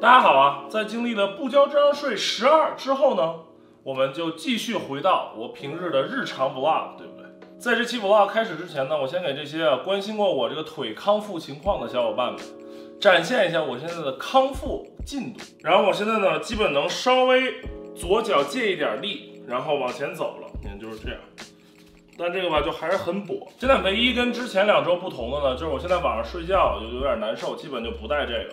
大家好啊！在经历了不交智商税十二之后呢，我们就继续回到我平日的日常 vlog，对不对？在这期 vlog 开始之前呢，我先给这些啊关心过我这个腿康复情况的小伙伴们，展现一下我现在的康复进度。然后我现在呢，基本能稍微左脚借一点力，然后往前走了，你看就是这样。但这个吧，就还是很跛。现在唯一跟之前两周不同的呢，就是我现在晚上睡觉就有点难受，基本就不戴这个。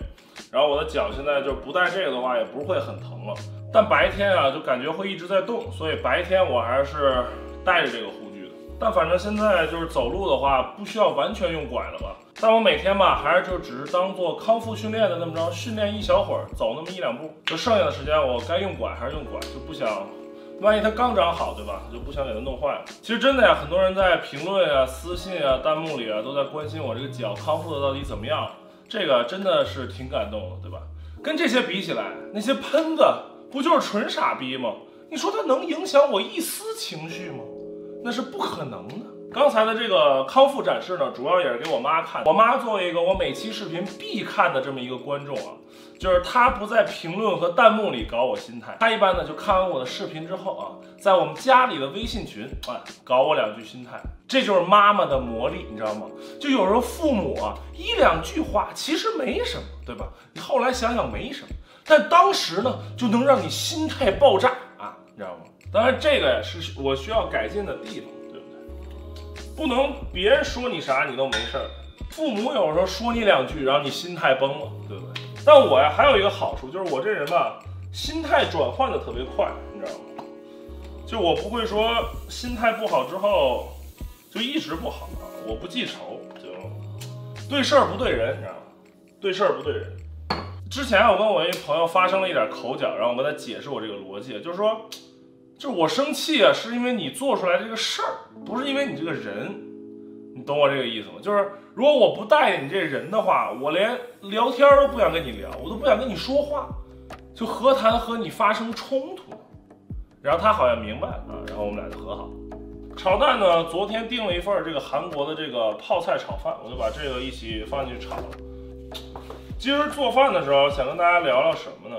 然后我的脚现在就不带这个的话，也不会很疼了。但白天啊，就感觉会一直在动，所以白天我还是带着这个护具的。但反正现在就是走路的话，不需要完全用拐了吧？但我每天吧，还是就只是当做康复训练的那么着，训练一小会儿，走那么一两步，就剩下的时间我该用拐还是用拐，就不想。万一它刚长好，对吧？就不想给它弄坏了。其实真的呀，很多人在评论啊、私信啊、弹幕里啊，都在关心我这个脚康复的到底怎么样。这个真的是挺感动的，对吧？跟这些比起来，那些喷子不就是纯傻逼吗？你说他能影响我一丝情绪吗？那是不可能的。刚才的这个康复展示呢，主要也是给我妈看。我妈作为一个我每期视频必看的这么一个观众啊。就是她不在评论和弹幕里搞我心态，她一般呢就看完我的视频之后啊，在我们家里的微信群啊搞我两句心态，这就是妈妈的魔力，你知道吗？就有时候父母啊一两句话其实没什么，对吧？你后来想想没什么，但当时呢就能让你心态爆炸啊，你知道吗？当然这个呀是我需要改进的地方，不？能别人说你啥你都没事儿，父母有时候说你两句，然后你心态崩了，对不对？但我呀还有一个好处，就是我这人吧，心态转换的特别快，你知道吗？就我不会说心态不好之后就一直不好，我不记仇，就对事儿不对人，你知道吗？对事儿不对人。之前我跟我一朋友发生了一点口角，然后我跟他解释我这个逻辑，就是说，就是我生气啊，是因为你做出来这个事儿，不是因为你这个人。你懂我这个意思吗？就是如果我不待见你这人的话，我连聊天都不想跟你聊，我都不想跟你说话，就何谈和你发生冲突呢？然后他好像明白啊，然后我们俩就和好。炒蛋呢，昨天订了一份这个韩国的这个泡菜炒饭，我就把这个一起放进去炒了。今儿做饭的时候想跟大家聊聊什么呢？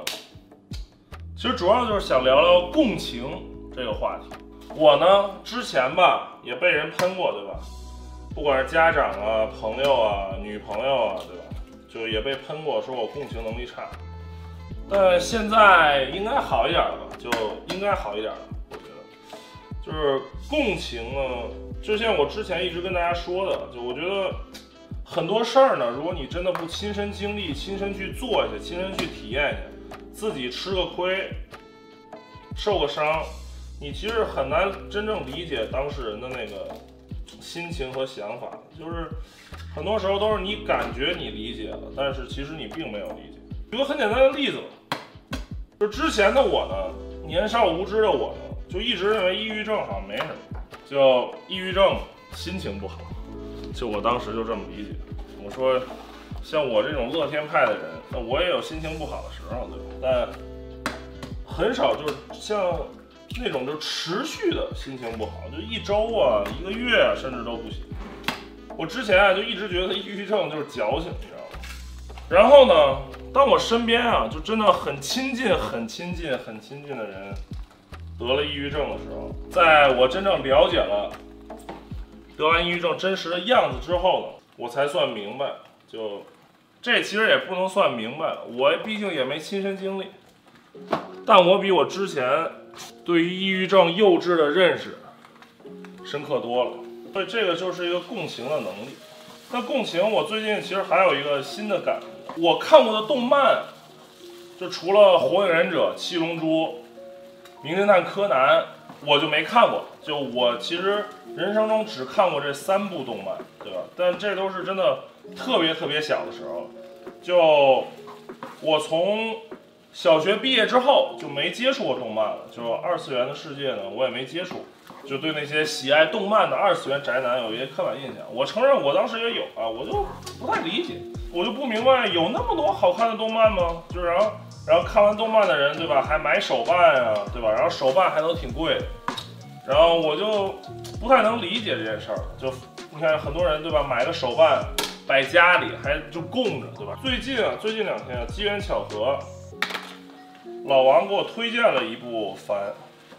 其实主要就是想聊聊共情这个话题。我呢之前吧也被人喷过，对吧？不管是家长啊、朋友啊、女朋友啊，对吧？就也被喷过，说我共情能力差。但现在应该好一点了吧？就应该好一点了，我觉得。就是共情呢，就像我之前一直跟大家说的，就我觉得很多事儿呢，如果你真的不亲身经历、亲身去做一下、亲身去体验一下，自己吃个亏、受个伤，你其实很难真正理解当事人的那个。心情和想法，就是很多时候都是你感觉你理解了，但是其实你并没有理解。举个很简单的例子吧，就之前的我呢，年少无知的我呢，就一直认为抑郁症好像没什么，就抑郁症心情不好，就我当时就这么理解。我说，像我这种乐天派的人，那我也有心情不好的时候，对吧？但很少就是像。那种就持续的心情不好，就一周啊、一个月啊，甚至都不行。我之前啊就一直觉得抑郁症就是矫情，你知道吗？然后呢，当我身边啊就真的很亲近、很亲近、很亲近的人得了抑郁症的时候，在我真正了解了得完抑郁症真实的样子之后呢，我才算明白，就这其实也不能算明白，我毕竟也没亲身经历，但我比我之前。对于抑郁症幼稚的认识深刻多了，所以这个就是一个共情的能力。那共情，我最近其实还有一个新的感悟。我看过的动漫，就除了《火影忍者》《七龙珠》《名侦探柯南》，我就没看过。就我其实人生中只看过这三部动漫，对吧？但这都是真的特别特别小的时候。就我从。小学毕业之后就没接触过动漫了，就二次元的世界呢，我也没接触，就对那些喜爱动漫的二次元宅男有一些刻板印象。我承认我当时也有啊，我就不太理解，我就不明白有那么多好看的动漫吗？就是然后然后看完动漫的人对吧，还买手办呀，对吧？然后手办还都挺贵，然后我就不太能理解这件事儿。就你看很多人对吧，买个手办摆家里还就供着，对吧？最近啊，最近两天啊，机缘巧合。老王给我推荐了一部番，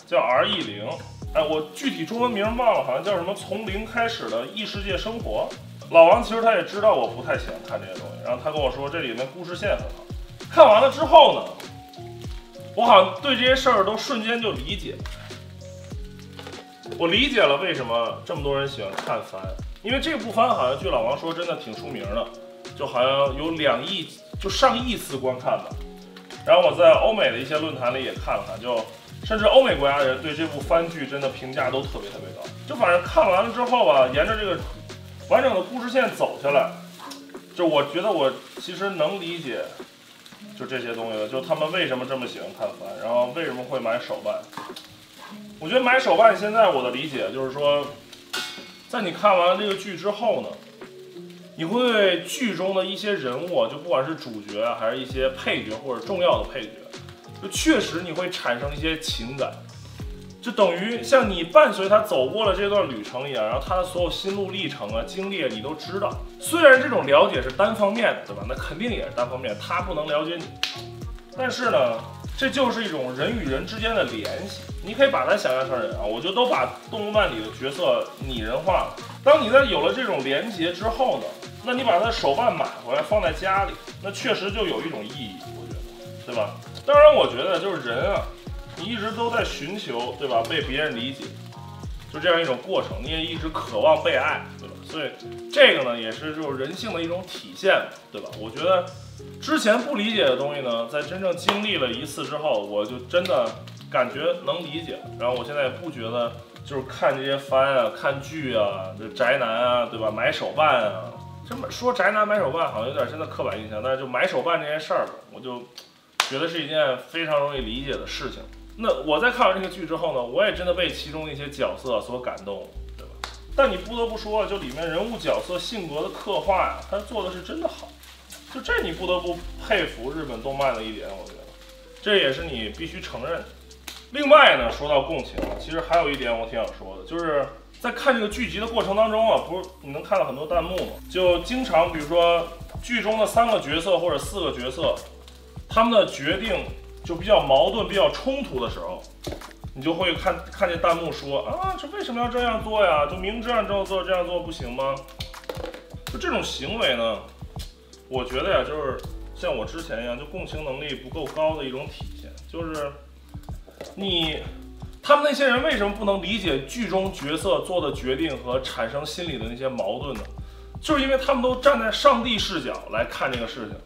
叫 R.E 零。哎，我具体中文名忘了，好像叫什么“从零开始的异世界生活”。老王其实他也知道我不太喜欢看这些东西，然后他跟我说这里面故事线很好。看完了之后呢，我好像对这些事儿都瞬间就理解。我理解了为什么这么多人喜欢看番，因为这部番好像据老王说真的挺出名的，就好像有两亿就上亿次观看吧。然后我在欧美的一些论坛里也看了看，就甚至欧美国家人对这部番剧真的评价都特别特别高。就反正看完了之后吧，沿着这个完整的故事线走下来，就我觉得我其实能理解，就这些东西了，就他们为什么这么喜欢看番，然后为什么会买手办。我觉得买手办现在我的理解就是说，在你看完了这个剧之后呢，你会对剧中的一些人物，就不管是主角还是一些配角或者重要的配角，就确实你会产生一些情感，就等于像你伴随他走过了这段旅程一样，然后他的所有心路历程啊、经历啊你都知道。虽然这种了解是单方面的，对吧？那肯定也是单方面，他不能了解你，但是呢。这就是一种人与人之间的联系，你可以把它想象成人啊，我就都把动漫里的角色拟人化了。当你在有了这种连接之后呢，那你把它手办买回来放在家里，那确实就有一种意义，我觉得，对吧？当然，我觉得就是人啊，你一直都在寻求，对吧？被别人理解，就这样一种过程，你也一直渴望被爱，对吧？所以这个呢，也是就是人性的一种体现，对吧？我觉得。之前不理解的东西呢，在真正经历了一次之后，我就真的感觉能理解。然后我现在也不觉得就是看这些番啊、看剧啊，这宅男啊，对吧？买手办啊，这么说宅男买手办好像有点真的刻板印象。但是就买手办这件事儿，我就觉得是一件非常容易理解的事情。那我在看完这个剧之后呢，我也真的被其中一些角色所感动，对吧？但你不得不说，就里面人物角色性格的刻画呀，他做的是真的好。就这你不得不佩服日本动漫的一点，我觉得这也是你必须承认。另外呢，说到共情，其实还有一点我挺想说的，就是在看这个剧集的过程当中啊，不是你能看到很多弹幕吗？就经常比如说剧中的三个角色或者四个角色，他们的决定就比较矛盾、比较冲突的时候，你就会看看见弹幕说啊，这为什么要这样做呀？就明知道这样做这样做不行吗？就这种行为呢？我觉得呀，就是像我之前一样，就共情能力不够高的一种体现。就是你他们那些人为什么不能理解剧中角色做的决定和产生心理的那些矛盾呢？就是因为他们都站在上帝视角来看这个事情。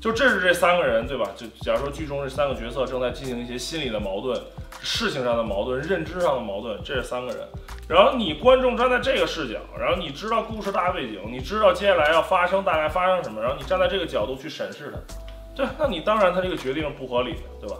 就这是这三个人，对吧？就假如说剧中这三个角色正在进行一些心理的矛盾、事情上的矛盾、认知上的矛盾，这是三个人。然后你观众站在这个视角，然后你知道故事大背景，你知道接下来要发生大概发生什么，然后你站在这个角度去审视它，对，那你当然他这个决定是不合理的，对吧？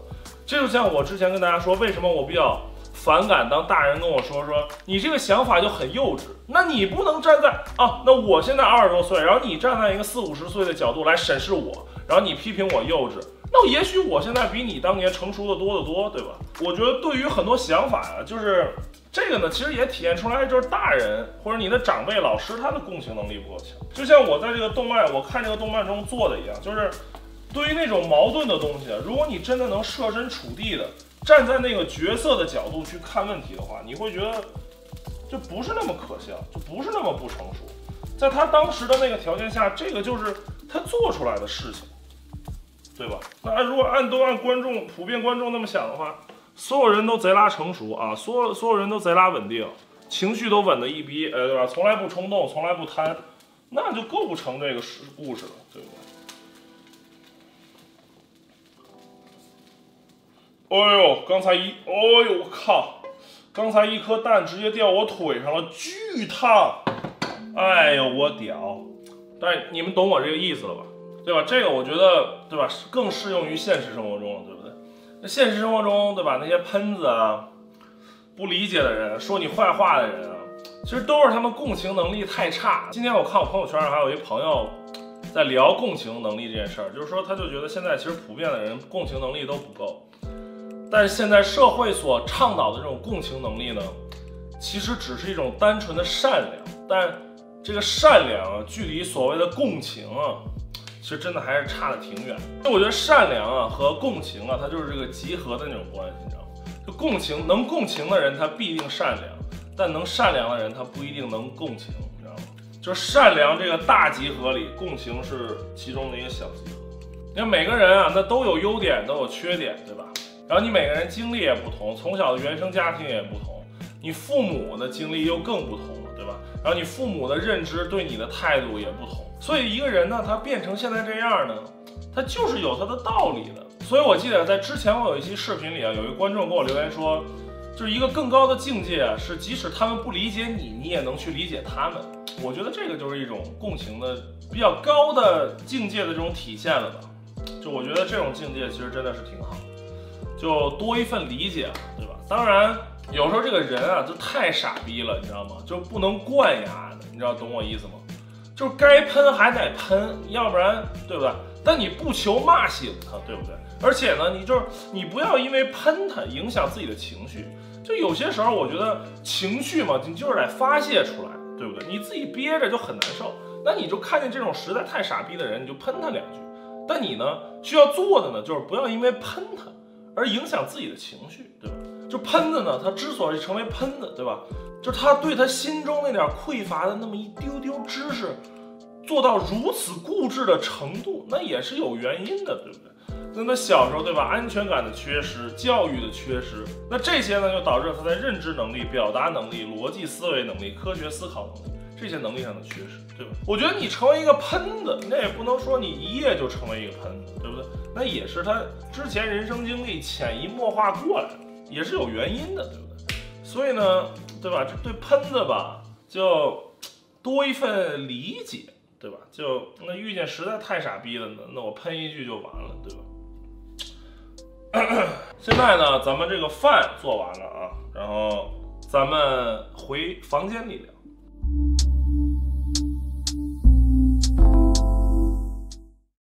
这就像我之前跟大家说，为什么我比较反感当大人跟我说说你这个想法就很幼稚，那你不能站在啊，那我现在二十多岁，然后你站在一个四五十岁的角度来审视我，然后你批评我幼稚，那也许我现在比你当年成熟的多得多，对吧？我觉得对于很多想法呀，就是。这个呢，其实也体现出来，就是大人或者你的长辈、老师，他的共情能力不够强。就像我在这个动漫，我看这个动漫中做的一样，就是对于那种矛盾的东西，如果你真的能设身处地的站在那个角色的角度去看问题的话，你会觉得就不是那么可笑，就不是那么不成熟。在他当时的那个条件下，这个就是他做出来的事情，对吧？那如果按都按观众普遍观众那么想的话。所有人都贼拉成熟啊，所有所有人都贼拉稳定，情绪都稳的一逼，呃，对吧？从来不冲动，从来不贪，那就构不成这个事故事了，对不对？哎呦，刚才一，哎呦我靠，刚才一颗蛋直接掉我腿上了，巨烫！哎呦我屌！但你们懂我这个意思了吧？对吧？这个我觉得，对吧？更适用于现实生活中了，对不对？现实生活中，对吧？那些喷子啊，不理解的人，说你坏话的人啊，其实都是他们共情能力太差。今天我看我朋友圈上还有一朋友在聊共情能力这件事儿，就是说他就觉得现在其实普遍的人共情能力都不够。但是现在社会所倡导的这种共情能力呢，其实只是一种单纯的善良，但这个善良啊，距离所谓的共情啊。其实真的还是差的挺远。就我觉得善良啊和共情啊，它就是这个集合的那种关系，你知道吗？就共情能共情的人，他必定善良；但能善良的人，他不一定能共情，你知道吗？就是善良这个大集合里，共情是其中的一个小集合。你看每个人啊，那都有优点，都有缺点，对吧？然后你每个人经历也不同，从小的原生家庭也不同，你父母的经历又更不同，对吧？然后你父母的认知对你的态度也不同，所以一个人呢，他变成现在这样呢，他就是有他的道理的。所以我记得在之前我有一期视频里啊，有一个观众给我留言说，就是一个更高的境界，是即使他们不理解你，你也能去理解他们。我觉得这个就是一种共情的比较高的境界的这种体现了吧。就我觉得这种境界其实真的是挺好。就多一份理解，对吧？当然，有时候这个人啊，就太傻逼了，你知道吗？就不能惯牙的，你知道懂我意思吗？就是该喷还得喷，要不然，对不对？但你不求骂醒他，对不对？而且呢，你就是你不要因为喷他影响自己的情绪。就有些时候，我觉得情绪嘛，你就是得发泄出来，对不对？你自己憋着就很难受。那你就看见这种实在太傻逼的人，你就喷他两句。但你呢，需要做的呢，就是不要因为喷他。而影响自己的情绪，对吧？就喷子呢，他之所以成为喷子，对吧？就是他对他心中那点匮乏的那么一丢丢知识，做到如此固执的程度，那也是有原因的，对不对？那他小时候，对吧？安全感的缺失，教育的缺失，那这些呢，就导致他在认知能力、表达能力、逻辑思维能力、科学思考能力这些能力上的缺失，对吧？我觉得你成为一个喷子，那也不能说你一夜就成为一个喷子，对不对？那也是他之前人生经历潜移默化过来的，也是有原因的，对不对？所以呢，对吧？这对喷子吧，就多一份理解，对吧？就那遇见实在太傻逼了呢，那我喷一句就完了，对吧？现在呢，咱们这个饭做完了啊，然后咱们回房间里聊。